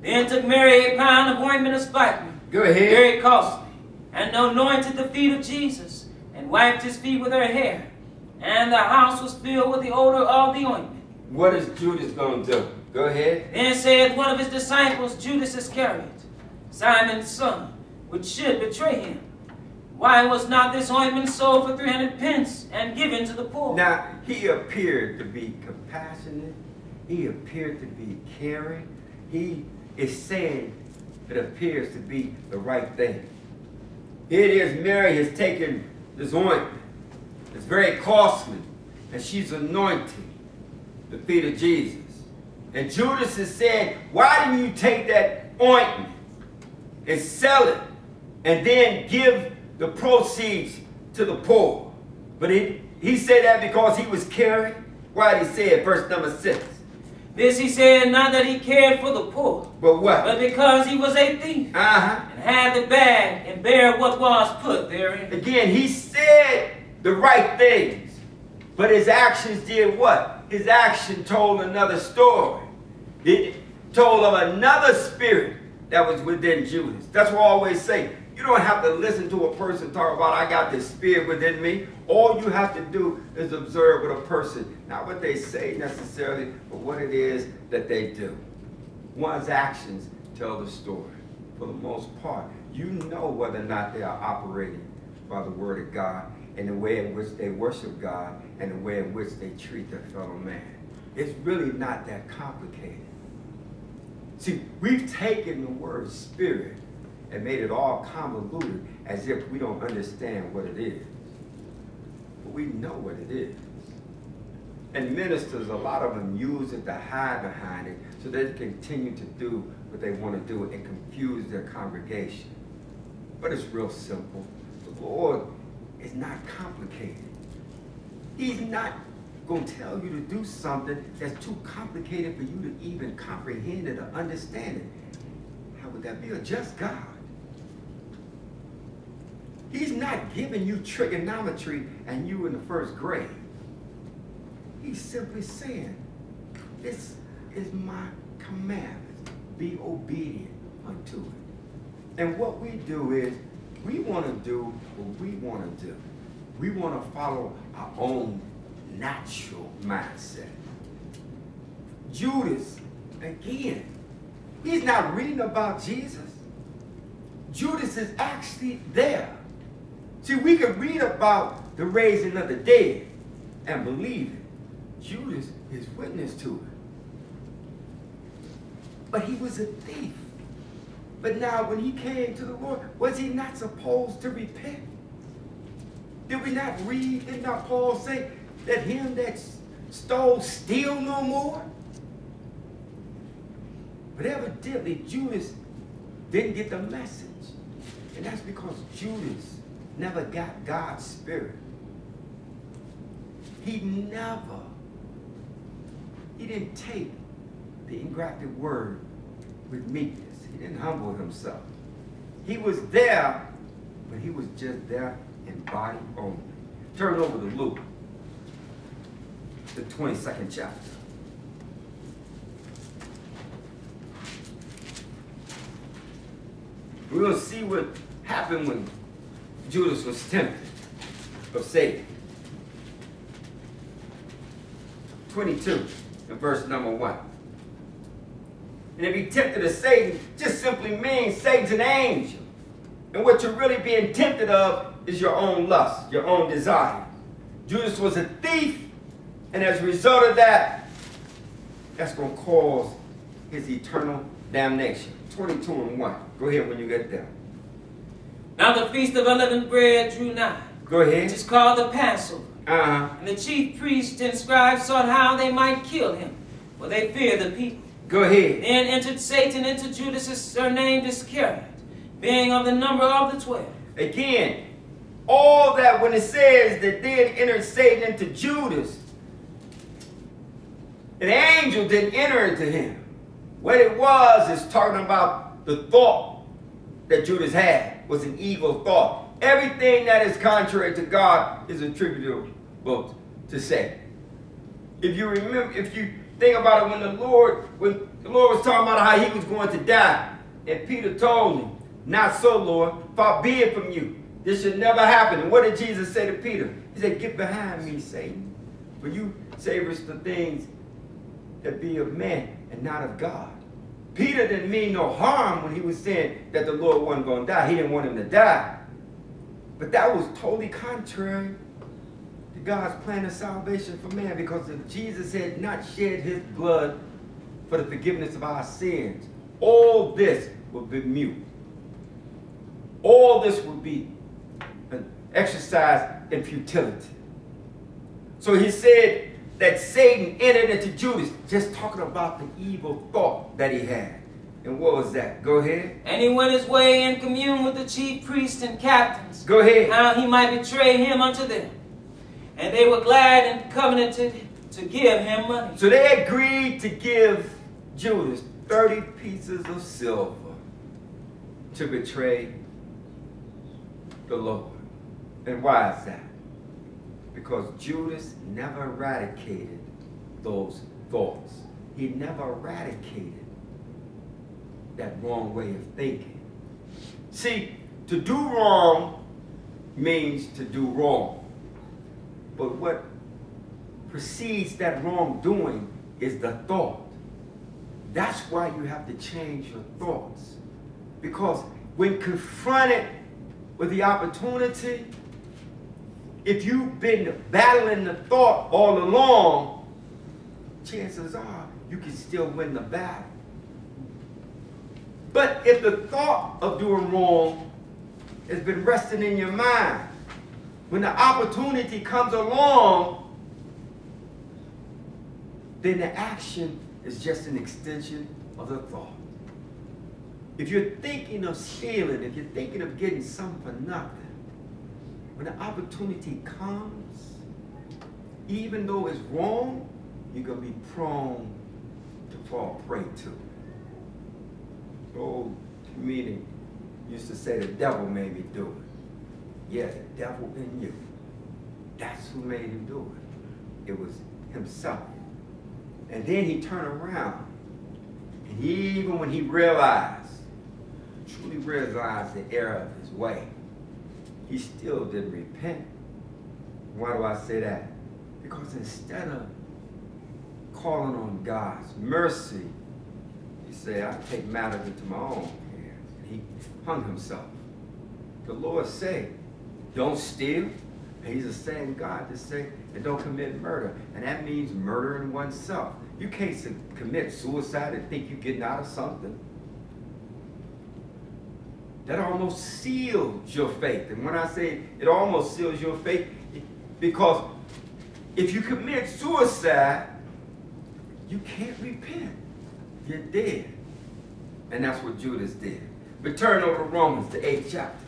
Then took Mary a pound of ointment of spikenard, Go ahead. very costly, and anointed the feet of Jesus, and wiped his feet with her hair. And the house was filled with the odor of the ointment. What is Judas going to do? Go ahead. Then said one of his disciples, Judas Iscariot, Simon's son, which should betray him. Why was not this ointment sold for 300 pence and given to the poor? Now, he appeared to be compassionate. He appeared to be caring. He is saying it appears to be the right thing. It is, Mary has taken this ointment. It's very costly. And she's anointing the feet of Jesus. And Judas is saying, why didn't you take that ointment and sell it and then give the proceeds to the poor? But he, he said that because he was caring. Why did he say it? Verse number six. This he said not that he cared for the poor, But what? but because he was a thief, Uh-huh. and had the bag, and bare what was put therein. Again, he said the right things, but his actions did what? His action told another story. It told of another spirit that was within Judas. That's what I always say. You don't have to listen to a person talk about, I got this spirit within me. All you have to do is observe what a person, not what they say necessarily, but what it is that they do. One's actions tell the story. For the most part, you know whether or not they are operating by the word of God and the way in which they worship God and the way in which they treat their fellow man. It's really not that complicated. See, we've taken the word spirit and made it all convoluted as if we don't understand what it is. But we know what it is. And ministers, a lot of them use it to hide behind it so they continue to do what they want to do and confuse their congregation. But it's real simple. The Lord is not complicated. He's not going to tell you to do something that's too complicated for you to even comprehend it or understand it. How would that be a just God? He's not giving you trigonometry and you in the first grade. He's simply saying, this is my commandment. Be obedient unto it. And what we do is, we want to do what we want to do. We want to follow our own natural mindset. Judas, again, he's not reading about Jesus. Judas is actually there. See, we can read about the raising of the dead and believe it. Judas is witness to it. But he was a thief. But now when he came to the Lord, was he not supposed to repent? Did we not read, did not Paul say that him that stole steal no more? But evidently Judas didn't get the message. And that's because Judas never got God's spirit. He never, he didn't take the engrafted word with meekness. He didn't humble himself. He was there, but he was just there in body only. Turn over to Luke, the 22nd chapter. We're to see what happened when Judas was tempted of Satan. 22 and verse number 1. And if he tempted of Satan, just simply means Satan's an angel. And what you're really being tempted of is your own lust, your own desire. Judas was a thief, and as a result of that, that's going to cause his eternal damnation. 22 and 1. Go ahead when you get there. Now the feast of unleavened bread drew nigh, Go ahead. which is called the Passover. Uh-huh. And the chief priests and scribes sought how they might kill him, for they feared the people. Go ahead. Then entered Satan into Judas, surnamed Iscariot, being of the number of the twelve. Again, all that when it says that then entered Satan into Judas, an angel didn't enter into him. What it was is talking about the thought that Judas had was an evil thought. Everything that is contrary to God is attributable to Satan. If you remember, if you think about it, when the Lord, when the Lord was talking about how he was going to die, and Peter told him, Not so, Lord, far be it from you. This should never happen. And what did Jesus say to Peter? He said, Get behind me, Satan. For you savors the things that be of man and not of God. Peter didn't mean no harm when he was saying that the Lord wasn't going to die. He didn't want him to die. But that was totally contrary to God's plan of salvation for man because if Jesus had not shed his blood for the forgiveness of our sins, all this would be mute. All this would be an exercise in futility. So he said that Satan entered into Judas, just talking about the evil thought that he had. And what was that? Go ahead. And he went his way and communed with the chief priests and captains, Go ahead. how he might betray him unto them. And they were glad and covenanted to give him money. So they agreed to give Judas 30 pieces of silver to betray the Lord. And why is that? Because Judas never eradicated those thoughts. He never eradicated that wrong way of thinking. See, To do wrong means to do wrong. But what precedes that wrongdoing is the thought. That's why you have to change your thoughts. Because when confronted with the opportunity, if you've been battling the thought all along, chances are you can still win the battle. But if the thought of doing wrong has been resting in your mind, when the opportunity comes along, then the action is just an extension of the thought. If you're thinking of stealing, if you're thinking of getting something for nothing, when the opportunity comes, even though it's wrong, you're going to be prone to fall prey to it. Old comedian used to say, the devil made me do it. Yeah, the devil in you. That's who made him do it. It was himself. And then he turned around. And even when he realized, truly realized the error of his way, he still didn't repent. Why do I say that? Because instead of calling on God's mercy, he said, I take matters into my own hands. And he hung himself. The Lord said, don't steal. And he's the same God to say, and don't commit murder. And that means murdering oneself. You can't commit suicide and think you're getting out of something. That almost seals your faith. And when I say it almost seals your faith, because if you commit suicide, you can't repent. You're dead. And that's what Judas did. But turn over to Romans, the eighth chapter.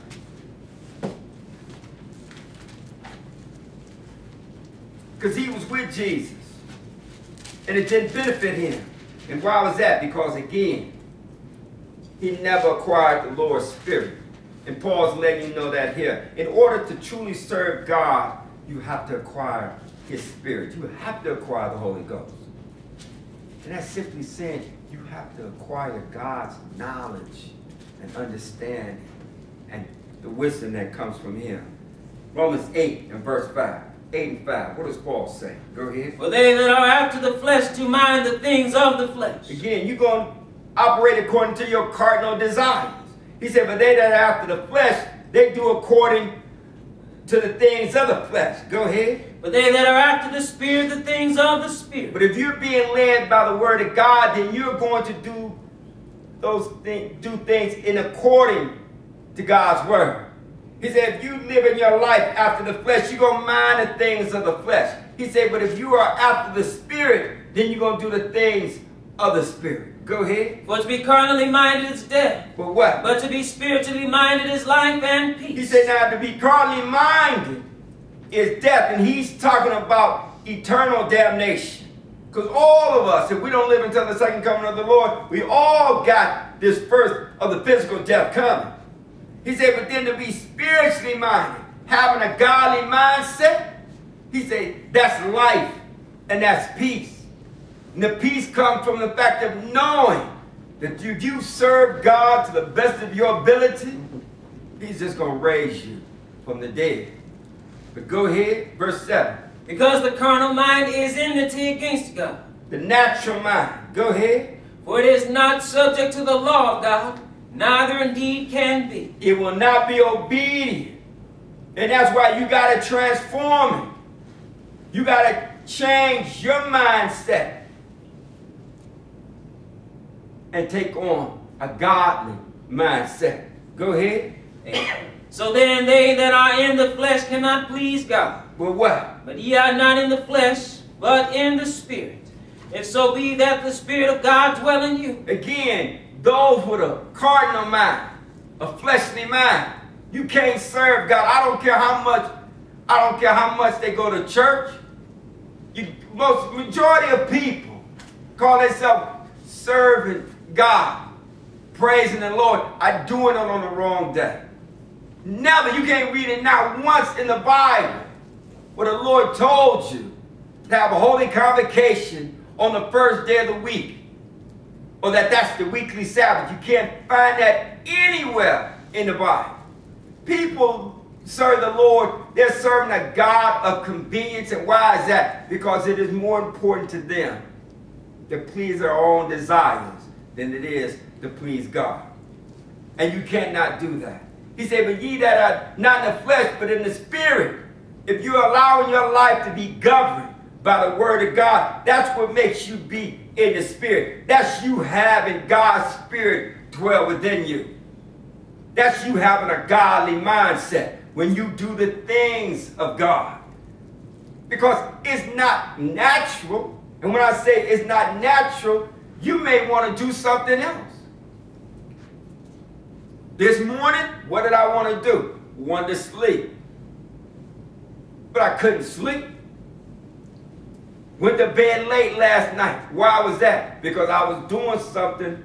Because he was with Jesus. And it didn't benefit him. And why was that? Because again, he never acquired the Lord's Spirit. And Paul's letting you know that here. In order to truly serve God, you have to acquire his Spirit. You have to acquire the Holy Ghost. And that's simply saying you have to acquire God's knowledge and understanding and the wisdom that comes from him. Romans 8 and verse 5. 8 and 5. What does Paul say? Go ahead. For they that are after the flesh do mind the things of the flesh. Again, you're going operate according to your cardinal desires. He said, but they that are after the flesh, they do according to the things of the flesh. Go ahead. But they that are after the Spirit, the things of the Spirit. But if you're being led by the Word of God, then you're going to do those things, do things in according to God's Word. He said, if you live in your life after the flesh, you're going to mind the things of the flesh. He said, but if you are after the Spirit, then you're going to do the things of the Spirit. Go ahead. For to be carnally minded is death. But what? But to be spiritually minded is life and peace. He said, now to be carnally minded is death. And he's talking about eternal damnation. Because all of us, if we don't live until the second coming of the Lord, we all got this first of the physical death coming. He said, but then to be spiritually minded, having a godly mindset, he said, that's life and that's peace. And the peace comes from the fact of knowing that if you serve God to the best of your ability, he's just going to raise you from the dead. But go ahead, verse 7. Because the carnal mind is enmity against God. The natural mind. Go ahead. For it is not subject to the law of God, neither indeed can be. It will not be obedient. And that's why you got to transform it. You got to change your mindset and take on a godly mindset. Go ahead. So then they that are in the flesh cannot please God. But what? But ye are not in the flesh, but in the Spirit. If so be that the Spirit of God dwell in you. Again, those with a cardinal mind, a fleshly mind, you can't serve God. I don't care how much, I don't care how much they go to church. You, most majority of people call themselves serving God, praising the Lord, are doing it on the wrong day. Never, you can't read it not once in the Bible where the Lord told you to have a holy convocation on the first day of the week. Or that that's the weekly Sabbath. You can't find that anywhere in the Bible. People serve the Lord, they're serving a God of convenience. And why is that? Because it is more important to them to please their own desires than it is to please God. And you cannot do that. He said, But ye that are not in the flesh, but in the spirit, if you're allowing your life to be governed by the word of God, that's what makes you be in the spirit. That's you having God's spirit dwell within you. That's you having a godly mindset when you do the things of God. Because it's not natural. And when I say it's not natural, you may want to do something else. This morning, what did I want to do? Wanted to sleep. But I couldn't sleep. Went to bed late last night. Why was that? Because I was doing something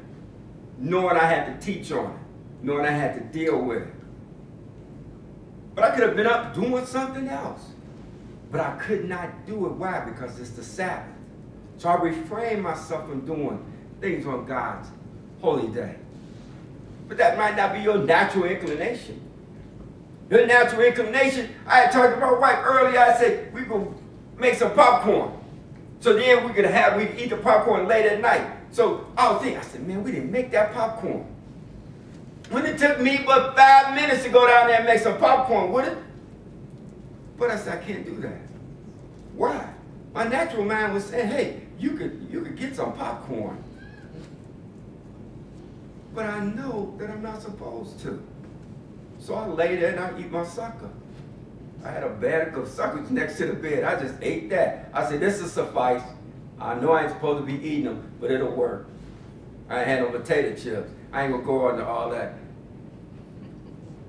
knowing I had to teach on it, knowing I had to deal with it. But I could have been up doing something else. But I could not do it. Why? Because it's the Sabbath. So I refrain myself from doing things on God's holy day. But that might not be your natural inclination. Your natural inclination, I had talked to my wife earlier, I said, we go make some popcorn. So then we could have, we eat the popcorn late at night. So I was thinking, I said, man, we didn't make that popcorn. When it took me but five minutes to go down there and make some popcorn, would it? But I said, I can't do that. Why? My natural mind was saying, hey, you could, you could get some popcorn. But I know that I'm not supposed to. So I lay there and I eat my sucker. I had a bag of suckers next to the bed. I just ate that. I said, this will suffice. I know I ain't supposed to be eating them, but it'll work. I had no potato chips. I ain't gonna go into all that.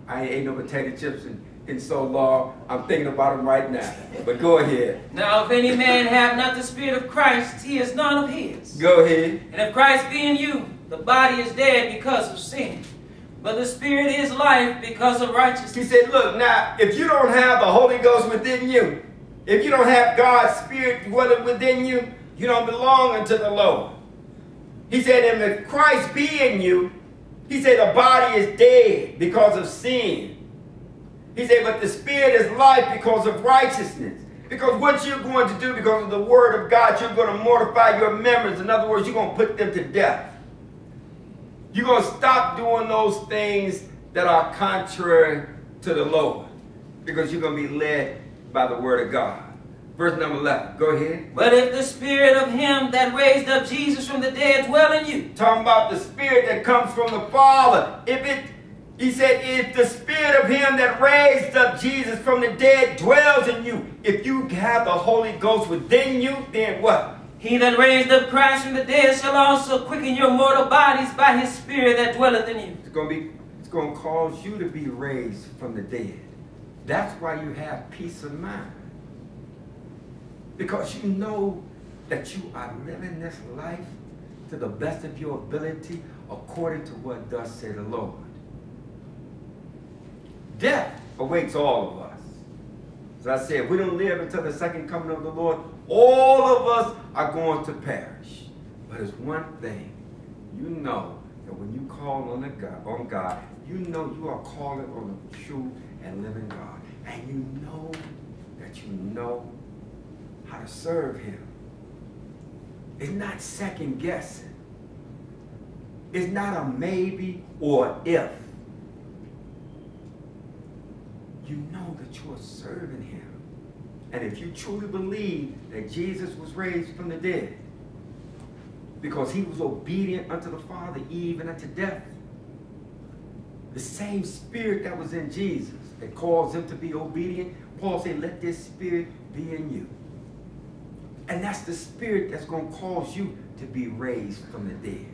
I ain't ate no potato chips in, in so long. I'm thinking about them right now. But go ahead. Now, if any man have not the Spirit of Christ, he is none of his. Go ahead. And if Christ be in you, the body is dead because of sin. But the Spirit is life because of righteousness. He said, look, now, if you don't have the Holy Ghost within you, if you don't have God's Spirit dwelling within you, you don't belong unto the Lord. He said, and if Christ be in you, he said the body is dead because of sin. He said, but the spirit is life because of righteousness. Because what you're going to do because of the word of God, you're going to mortify your members. In other words, you're going to put them to death. You're going to stop doing those things that are contrary to the Lord. Because you're going to be led by the word of God. Verse number 11. Go ahead. But if the spirit of him that raised up Jesus from the dead dwell in you. Talking about the spirit that comes from the Father. If it, he said, if the spirit of him that raised up Jesus from the dead dwells in you, if you have the Holy Ghost within you, then what? He that raised up Christ from the dead shall also quicken your mortal bodies by his spirit that dwelleth in you. It's going to be, it's going to cause you to be raised from the dead. That's why you have peace of mind. Because you know that you are living this life to the best of your ability according to what thus said the Lord. Death awaits all of us. As I said, we don't live until the second coming of the Lord, all of us are going to perish. But it's one thing, you know that when you call on, God, on God, you know you are calling on the true and living God. And you know that you know how to serve him. It's not second guessing. It's not a maybe or if. You know that you are serving him. And if you truly believe that Jesus was raised from the dead, because he was obedient unto the Father, even unto death, the same spirit that was in Jesus that caused him to be obedient, Paul said, let this spirit be in you. And that's the spirit that's going to cause you to be raised from the dead.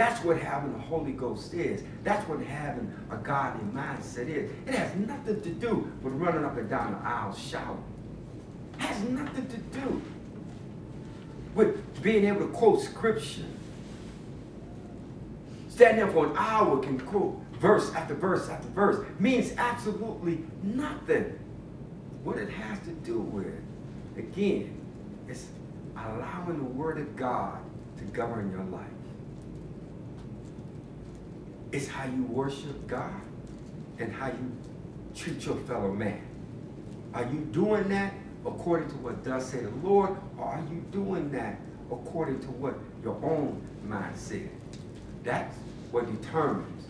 That's what having the Holy Ghost is. That's what having a godly mindset is. It has nothing to do with running up and down the aisle shouting. It has nothing to do with being able to quote scripture. Standing there for an hour can quote verse after verse after verse. Means absolutely nothing. What it has to do with, again, is allowing the Word of God to govern your life. It's how you worship God. and how you treat your fellow man. Are you doing that according to what does say the Lord, or are you doing that according to what your own mind said? That's what determines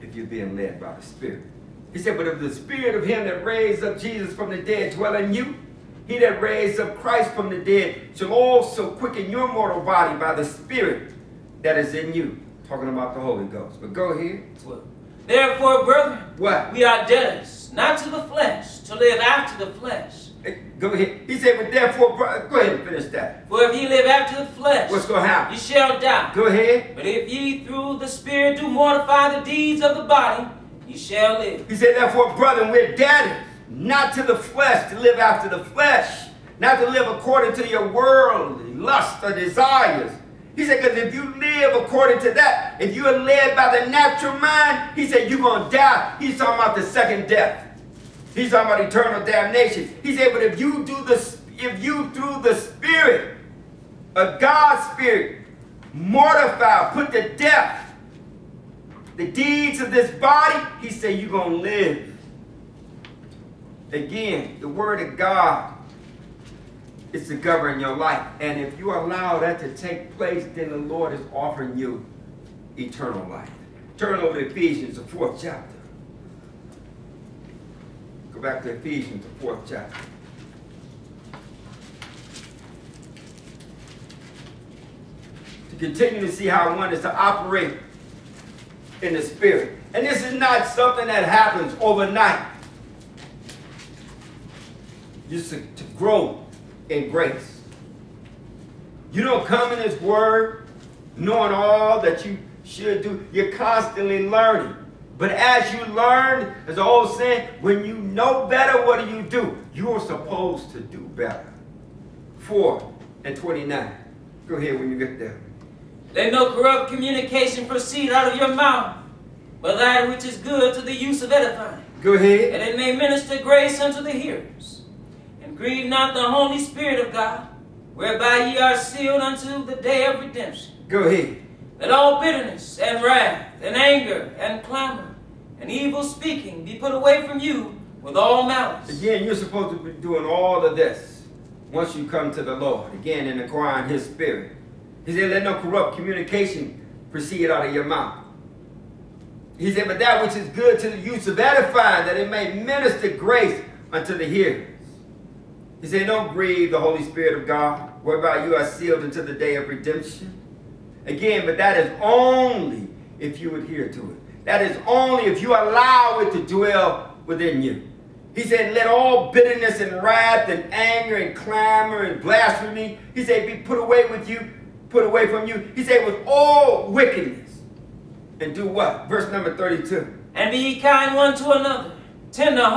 if you're being led by the Spirit. He said, But if the Spirit of Him that raised up Jesus from the dead dwell in you, he that raised up Christ from the dead shall also quicken your mortal body by the Spirit that is in you. Talking about the Holy Ghost. But go ahead. 12. Therefore, brethren, What? we are debtors, not to the flesh, to live after the flesh. Go ahead. He said, but therefore, brother, go ahead and finish that. For if ye live after the flesh, What's going to happen? ye shall die. Go ahead. But if ye through the Spirit do mortify the deeds of the body, ye shall live. He said, therefore, brethren, we're debtors, not to the flesh, to live after the flesh, not to live according to your worldly lust or desires. He said, because if you live according to that, if you are led by the natural mind, he said, you're going to die. He's talking about the second death. He's talking about eternal damnation. He said, but if you do this, if you through the Spirit, of God's Spirit, mortify, put to death the deeds of this body, he said, you're going to live. Again, the word of God is to govern your life. And if you allow that to take place, then the Lord is offering you eternal life. Turn over to Ephesians, the fourth chapter. Go back to Ephesians, the fourth chapter. To continue to see how one is to operate in the spirit. And this is not something that happens overnight. Just to, to grow in grace. You don't come in His Word knowing all that you should do. You're constantly learning. But as you learn, as the old saying, when you know better, what do you do? You are supposed to do better. 4 and 29. Go ahead when you get there. Let no corrupt communication proceed out of your mouth, but that which is good to the use of edifying, Go ahead. And it may minister grace unto the hearers. Grieve not the Holy Spirit of God, whereby ye are sealed unto the day of redemption. Go ahead. Let all bitterness and wrath and anger and clamor and evil speaking be put away from you with all malice. Again, you're supposed to be doing all of this once you come to the Lord. Again, in acquiring His Spirit. He said, let no corrupt communication proceed out of your mouth. He said, but that which is good to the use of edifying, that it may minister grace unto the hearers. He said, don't grieve the Holy Spirit of God, whereby you are sealed until the day of redemption. Again, but that is only if you adhere to it. That is only if you allow it to dwell within you. He said, let all bitterness and wrath and anger and clamor and blasphemy, he said, be put away with you, put away from you. He said, with all wickedness. And do what? Verse number 32. And be kind one to another, tender hearted.